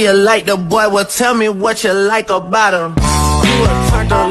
you like the boy, well tell me what you like about him. You a turtle.